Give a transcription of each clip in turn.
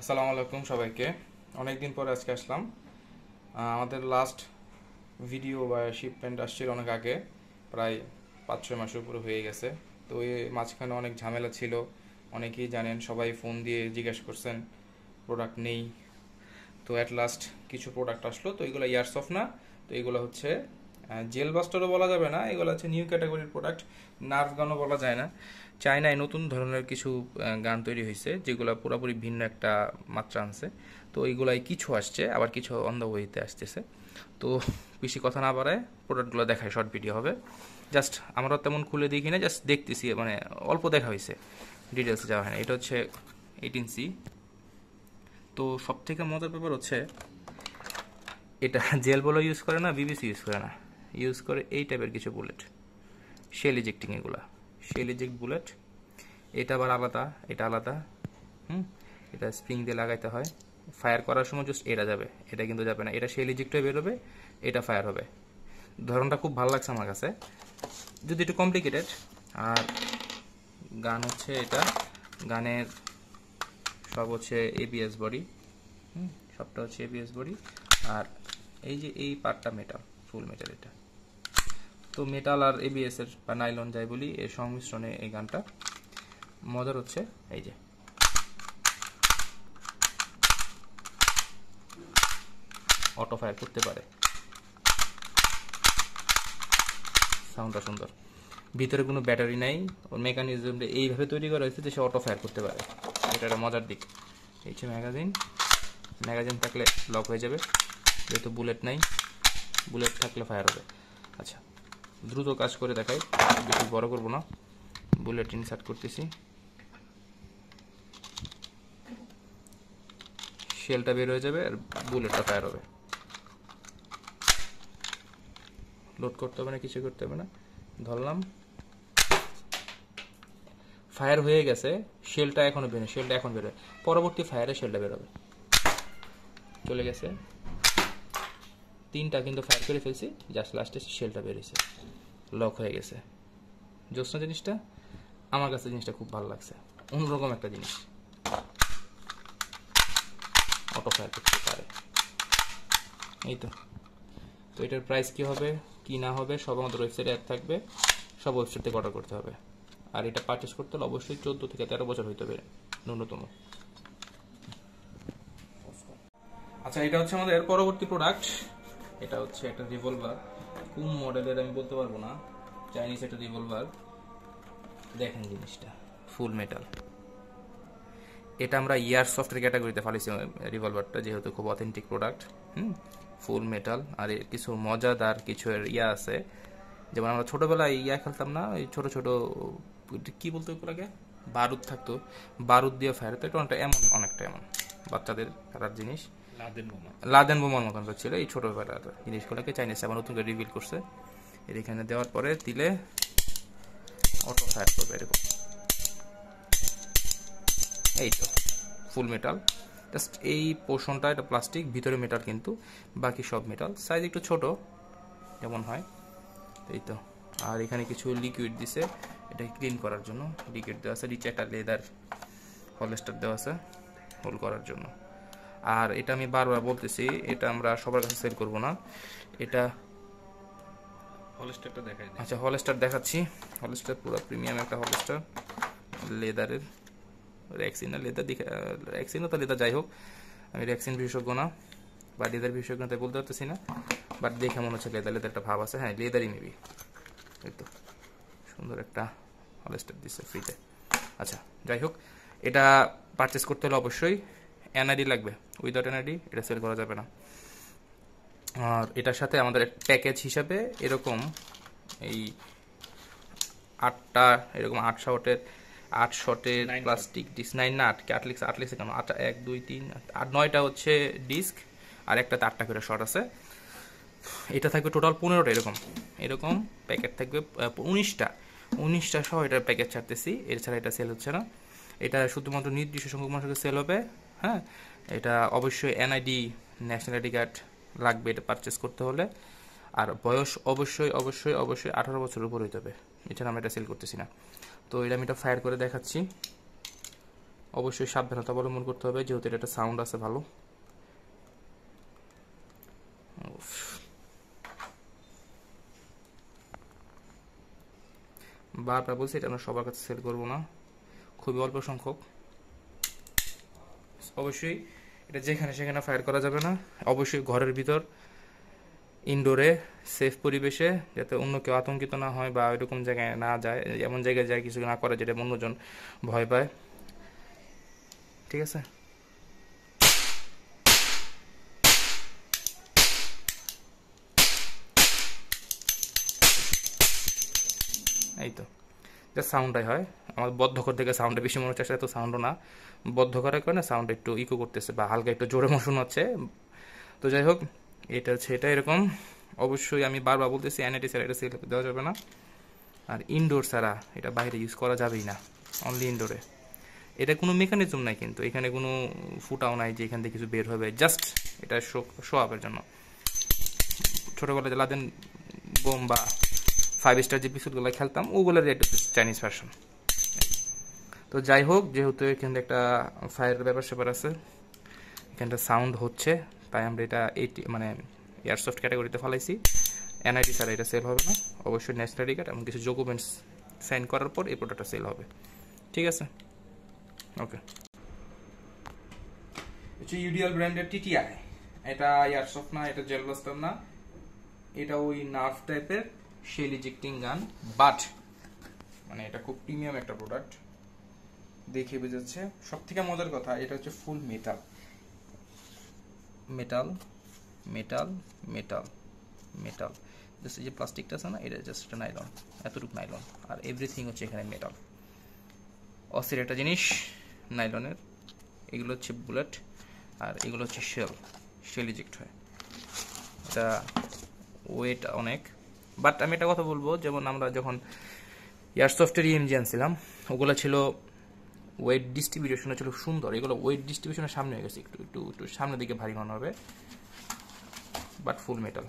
আসসালামু আলাইকুম সবাইকে। অনেক দিন পরে আজকে আসলাম। আমাদের লাস্ট ভিডিও বা শিপমেন্ট আসছিল অনেক আগে, প্রায় পাঁচ ছয় মাসের উপরে হয়ে গেছে। তো এই মাঝখানে অনেক ঝামেলা ছিল। অনেকেই জানেন, সবাই ফোন দিয়ে জিজ্ঞেস করছেন প্রোডাক্ট নেই। তো অ্যাট লাস্ট কিছু প্রোডাক্ট আসলো। তো এগুলো ইয়ার্স অফ না। তো এগুলো হচ্ছে জেল বাস্টারও বলা যাবে না। এগুলো হচ্ছে নিউ ক্যাটাগরির প্রোডাক্ট নার্ভ গানও বলা যায় না। চায়নায় নতুন ধরনের কিছু গান তৈরি হয়েছে, যেগুলো পুরোপুরি ভিন্ন একটা মাত্রা আনছে। তো এইগুলাই কিছু আসছে, আবার কিছু অন দ্য আসতেছে। তো বেশি কথা না বাড়ায় প্রোডাক্টগুলো দেখায় শর্ট ভিডিও হবে। জাস্ট আমরা তেমন খুলে দেখি না জাস্ট দেখতেছি মানে অল্প দেখা হয়েছে। ডিটেলসে যাওয়া হয় না এটা হচ্ছে এইটিন সি তো সব থেকে মজার ব্যাপার হচ্ছে, এটা জেল বলে ইউজ করে না বিবিসি ইউজ করে না। ইউজ করে এই টাইপের কিছু বুলেট শেল ইজেক্টিং এগুলা। Shell eject bullet. এটা আবার আলাদা, এটা আলাদা, হুম? এটা স্প্রিং দিয়ে লাগাইতে হয়। ফায়ার করার সময় জাস্ট এটা যাবে, এটা কিন্তু যাবে না। এটা শেল ইজেক্ট হয়ে বেরোবে, এটা ফায়ার হবে। ধরনটা খুব ভালো লাগছে আমার কাছে। যদি একটু কমপ্লিকেটেড আর গান হচ্ছে এটা, গানের সব হচ্ছে এবিএস বডি হুম? সবটা হচ্ছে এবিএস বডি আর এই যে এই পার্টটা মেটাল ফুল মেটাল এটা। তো মেটাল আর এবিএস এর বা নাইলন যাই বলি, এর সংমিশ্রণে এই গানটা। মজার হচ্ছে, এই যে। অটো ফায়ার করতে পারে। সাউন্ডটা সুন্দর। ভিতরে কোনো ব্যাটারি নাই, ওর মেকানিজমটা এইভাবে তৈরি করা হয়েছে যে সে অটো ফায়ার করতে পারে। এটা একটা মজার দিক। এই হচ্ছে ম্যাগাজিন ম্যাগাজিন থাকলে লক হয়ে যাবে, যেহেতু বুলেট নাই বুলেট থাকলে ফায়ার হবে। আচ্ছা। দ্রুত কাজ করে দেখাই। বেশি বড় করব না। বুলেট ইনসার্ট করতেছি। শেলটা বের হয়ে যাবে আর বুলেটটা ফায়ার হবে। লোড করতে হবে না, কিছু করতে হবে না। ধরলাম। ফায়ার হয়ে গেছে। শেলটা এখনও বেরোয় শেলটা এখন বেরোয় পরবর্তী ফায়ারে শেলটা বেরোবে চলে গেছে। তিনটা কিন্তু ফায়ার করে ফেলছি। জাস্ট লাস্টে শেলটা বেরিয়েছে লক হয়ে গেছে। জ্যোৎস্না জিনিসটা, আমার কাছে জিনিসটা খুব ভালো লাগছে। অন্যরকম একটা জিনিস। অটো ফায়ার করতে পারে। এই তো। তো এটার প্রাইস কি হবে, কি না হবে সব আমাদের ওয়েবসাইটে অ্যাড থাকবে, সব ওয়েবসাইট থেকে অর্ডার করতে হবে। আর এটা পারচেস করতে হলে অবশ্যই চোদ্দ থেকে তেরো বছর হইতে হবে, ন্যূনতম। আচ্ছা এটা হচ্ছে আমাদের পরবর্তী প্রোডাক্ট এটা হচ্ছে একটা রিভলভার কোন মডেলের আমি বলতে পারব না। চাইনিজ একটা রিভলভার দেখেন জিনিসটা। ফুল মেটাল এটা আমরা ইয়ার সফটের ক্যাটাগরিতে ফালিছি রিভলভারটা যেহেতু খুব অথেন্টিক প্রোডাক্ট হুম? ফুল মেটাল আর এর কিছু মজাদার কিছু ইয়া আছে। যেমন আমরা ছোটবেলায় ইয়া খেলতাম না, ওই ছোট ছোট, কি বলতো ওগুলোকে? বারুদ থাকতো। বারুদ দিয়ে ফায়ার তো এটা অনেকটা এমন অনেকটা এমন। বাচ্চাদের খেলার জিনিস। লাদেন বোমা। লাদেন বোমার মতন ছিল, এই ছোটবেলার জিনিসগুলোকে চাইনিজ আবার নতুন করে রিভিল করছে। এখানে দেওয়ার পরে দিলে অটো ফায়ার করবে এরকম। এই তো ফুল মেটাল জাস্ট এই পোর্শনটা এটা প্লাস্টিক ভিতরে মেটাল কিন্তু, বাকি সব মেটাল সাইজ একটু ছোট, যেমন হয়। এই তো, আর এখানে কিছু লিকুইড দিছে, এটা ক্লিন করার জন্য। লিকুইড দেওয়া আছে, নিচে একটা লেদার হলস্টার দেওয়া আছে হোল করার জন্য। আর এটা আমি বারবার বলতেছি এটা আমরা সবার কাছে সেল করব না। এটা হলস্টারটা দেখাই দিই। আচ্ছা হলস্টার দেখাচ্ছি। হলস্টার পুরো প্রিমিয়াম একটা হলস্টার লেদারের র্যাক্সিন না লেদার দেখে র্যাক্সিনও তো লেদার যাই হোক আমি র্যাক্সিন বিশেষজ্ঞ না বা লেদার বিশেষজ্ঞ তাই বলতে পারতেছি না বাট দেখে মনে হচ্ছে লেদার লেদার একটা ভাব আছে। হ্যাঁ লেদারই মেবি এই তো সুন্দর একটা হলস্টার দিচ্ছে ফ্রিতে আচ্ছা যাই হোক এটা পারচেস করতে হলে অবশ্যই এনআইডি লাগবে। উইদাউট এনআইডি এটা সেল করা যাবে না। আর এটার সাথে আমাদের প্যাকেজ হিসাবে এরকম এই আটটা এরকম আট শটের আট শটের প্লাস্টিক ডিস্ক নাইন না আট কি আট লিখছে আট কেন? আটটা এক দুই তিন আট নয়টা হচ্ছে ডিস্ক আর একটাতে আটটা করে শট আছে। এটা থাকবে টোটাল পনেরোটা এরকম। এরকম প্যাকেট থাকবে উনিশটা। উনিশটা সহ এটার প্যাকেট ছাড়তেছি। এছাড়া এটা সেল হচ্ছে না। এটা শুধুমাত্র নির্দিষ্ট সংখ্যক মানুষকে সেল হবে। হ্যাঁ? এটা অবশ্যই এনআইডি ন্যাশনাল আইডি কার্ড লাগবে এটা পারচেস করতে হলে। আর বয়স অবশ্যই অবশ্যই অবশ্যই আঠারো বছর উপর হইতে হবে। এছাড়া আমি এটা সেল করতেছি না। তো এটা আমি এটা ফায়ার করে দেখাচ্ছি। অবশ্যই সাবধানতা অবলম্বন করতে হবে, যেহেতু এটা একটা সাউন্ড আছে ভালো। বারবার বলছি এটা আমরা সবার কাছে সেল করব না। খুবই অল্প সংখ্যক। অবশ্যই এটা যেখানে সেখানে ফায়ার করা যাবে না। অবশ্যই ঘরের ভিতর ইনডোরে সেফ পরিবেশে, যাতে অন্য কেউ আতঙ্কিত না হয় বা এরকম জায়গায় না যায়, এমন জায়গায় যায় কিছু না করে যেটা অন্যজন ভয় পায়। ঠিক আছে? এই তো। যা সাউন্ডটাই হয়। আমার বদ্ধকর থেকে সাউন্ডটা বেশি মনে হচ্ছে, আসলে এত সাউন্ডও না। বদ্ধকরের কারণে সাউন্ড একটু ইকো করতেছে বা হালকা একটু জোরে মশন হচ্ছে। তো যাই হোক, এটা হচ্ছে, এটা এরকম। অবশ্যই আমি বারবার বলতেছি এনআইটি ছাড়া এটা সেল দেওয়া যাবে না। আর ইনডোর ছাড়া এটা বাইরে ইউজ করা যাবেই না। অনলি ইনডোরে এটা কোনো মেকানিজম নাই কিন্তু। এখানে কোনো ফুটাও নাই যে এখান থেকে কিছু বের হবে। জাস্ট এটা শো শো আপের জন্য। ছোটোবেলায় লাদেন বোম বা ফাইভ স্টার যে পিসুলগুলো খেলতাম ওগুলোর একটা চাইনিজ ভার্সন তো যাই হোক, যেহেতু এখানে একটা ফায়ারের ব্যাপার স্যাপার আছে, এখানটা সাউন্ড হচ্ছে, তাই আমরা এটা এইটি মানে এয়ারসফট ক্যাটাগরিতে ফেলাইছি। এনআইটি ছাড়া এটা সেল হবে না, অবশ্যই ন্যাশনাল কার্ড এবং কিছু ডকুমেন্টস সাইন করার পর এই প্রোডাক্টটা সেল হবে। ঠিক আছে? ওকে হচ্ছে ইউডিএল ব্র্যান্ডের টিটিআই এটা এয়ারসফট না, এটা জেল না। এটা ওই নার্ভ টাইপের শেল ইজেক্টিং গান বাট মানে এটা খুব প্রিমিয়াম একটা প্রোডাক্ট দেখে বোঝাচ্ছে। সব থেকে মজার কথা, এটা হচ্ছে full metal metal metal metal metal just এই যে প্লাস্টিকটা আছে না, এটা জাস্ট নাইলন এতটুকু নাইলন আর এভরিথিং হচ্ছে এখানে মেটাল অস্থির একটা জিনিস নাইলনের এগুলো হচ্ছে বুলেট আর এগুলো হচ্ছে শেল শেল ইজেক্ট হয়। এটা ওয়েট অনেক। বাট আমি একটা কথা বলব, যেমন আমরা যখন এয়ারসফটের ইএমজি আনছিলাম, ওগুলো ছিল ওয়েট ডিস্ট্রিবিউশনে ছিল সুন্দর। এগুলো ওয়েট ডিস্ট্রিবিউশনের সামনে হয়ে গেছে, একটু একটু একটু সামনের দিকে ভারী মনে হবে। বাট ফুল মেটাল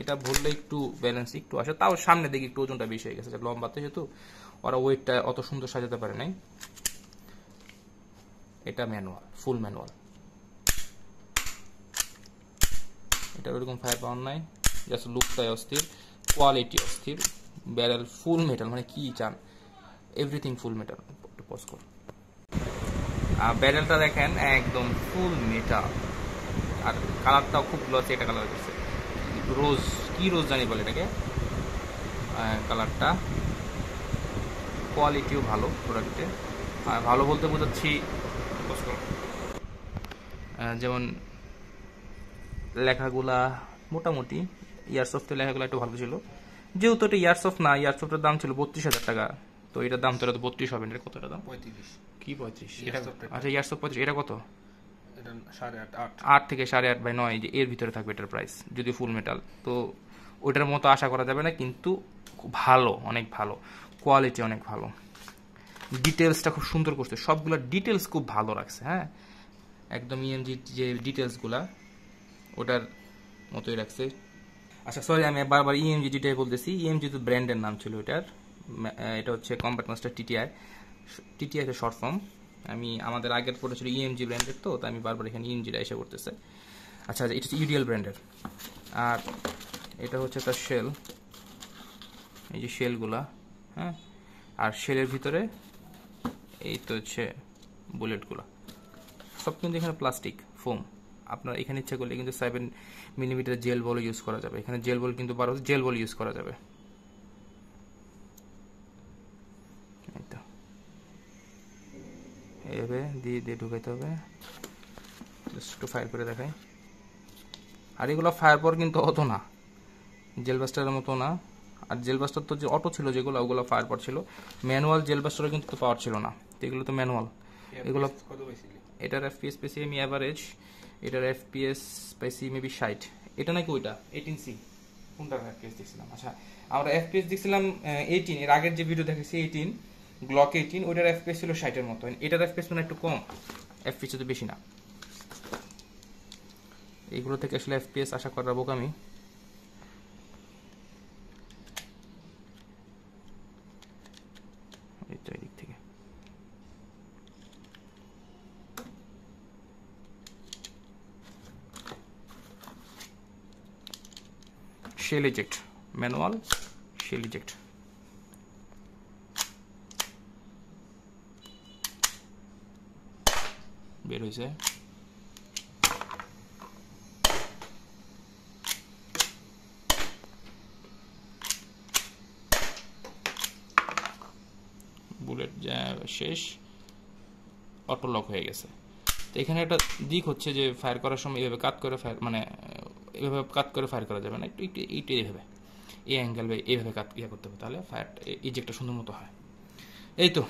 এটা ভরলে একটু ব্যালেন্স একটু আসে, তাও সামনের দিকে একটু ওজনটা বেশি হয়ে গেছে লম্বাতে যেহেতু ওরা ওয়েটটা অত সুন্দর সাজাতে পারে নাই। এটা ম্যানুয়াল ফুল ম্যানুয়াল এটা ওরকম ফায়ার পাওয়ার নাই জাস্ট লুকটাই অস্থির। কোয়ালিটি অস্থির ব্যারেল ফুল মেটাল মানে কি চান? এভরিথিং ফুল মেটাল একটু পজ কর। আর ব্যারেলটা দেখেন, একদম ফুল মেটাল আর কালারটাও খুব গ্লসি একটা কালার হচ্ছে রোজ কি রোজ জানি বলে এটাকে? কালারটা কোয়ালিটিও ভালো প্রোডাক্টে আর ভালো বলতে বোঝাচ্ছি যেমন লেখাগুলা মোটামুটি ইয়ারসফটের লেখাগুলো একটু ভালো ছিল। যেহেতু এটা ইয়ারসফট না ইয়ারসফটের দাম ছিল বত্রিশ হাজার টাকা তো এটার দাম তো এটা তো বত্রিশ হবে এটা কতটা দাম? পঁয়ত্রিশ। কি পঁয়ত্রিশ। আচ্ছা ইয়ারসফট পঁয়ত্রিশ এটা কত? সাড়ে আট আট। আট থেকে সাড়ে আট বাই নয় যে এর ভিতরে থাকবে এটার প্রাইস যদি ফুল মেটাল তো ওইটার মতো আশা করা যাবে না কিন্তু খুব ভালো অনেক ভালো। কোয়ালিটি অনেক ভালো। ডিটেলসটা খুব সুন্দর করছে। সবগুলো ডিটেলস খুব ভালো রাখছে হ্যাঁ? একদম ইএমজি যে ডিটেলসগুলা ওটার মতোই রাখছে। আচ্ছা সরি আমি বারবার ইএমজি ডিটাই বলতেছি। ইএমজি তো ব্র্যান্ডের নাম ছিল এটার। এটা হচ্ছে compact master TTI TTI short form আমি আমাদের আগের প্রোডাক্ট ছিল ইএমজি ব্র্যান্ডের তো আমি বারবার এখানে ইএমজিটা এসে করতেছে আচ্ছা আচ্ছা, এটা হচ্ছে ইউডিএল ব্র্যান্ডের। আর এটা হচ্ছে তার শেল এই যে শেলগুলা হ্যাঁ? আর শেলের ভিতরে এই তো হচ্ছে বুলেটগুলো সব কিন্তু এখানে প্লাস্টিক ফোম আপনার এখানে ইচ্ছা করলে কিন্তু seven millimetre gel ball use করা যাবে। এখানে জেল বল কিন্তু বারো জেল বল ইউজ করা যাবে। এভাবে দিয়ে দিয়ে ঢুকাইতে হবে। একটু ফায়ার করে দেখাই। আর এগুলো ফায়ার পর কিন্তু অত না। জেল বাস্টারের মতো না। আর জেল বাস্টার তো যে অটো ছিল যেগুলো ওগুলো ফায়ার পর ছিল। ম্যানুয়াল জেল বাস্টারও কিন্তু পাওয়ার ছিল না। তো এগুলো তো ম্যানুয়াল এগুলো এটার এফপিএস পেয়েছি আমি অ্যাভারেজ এটার এফপিএস পাইছি মেবি ষাট। এটা নাকি ওইটা? এইটিন সি কোনটার এফপিএস দেখছিলাম? আচ্ছা আমরা এফপিএস দেখছিলাম এইটিন এর আগের যে ভিডিও দেখেছি এইটিন গ্লক এইটিন ওইটার এফপিএস ছিল ষাটের মতো। এটার এফপিএস মানে একটু কম। এফপিএস তো বেশি না। এইগুলো থেকে আসলে এফপিএস আশা করা বোকামি এই তো এদিক থেকে shell eject manual shell eject বের হয়েছে। বুলেট শেষ। অটো লক হয়ে গেছে। তো এখানে একটা দিক হচ্ছে যে ফায়ার করার সময় এভাবে কাট করে ফায়ার মানে এভাবে কাত করে ফায়ার করা যাবে না। একটু একটু এইটা এইভাবে, এই অ্যাঙ্গেল বা এইভাবে কাত ইয়ে করতে হবে, তাহলে ফায়ার ইজেক্টটা সুন্দর মতো হয়। এই তো।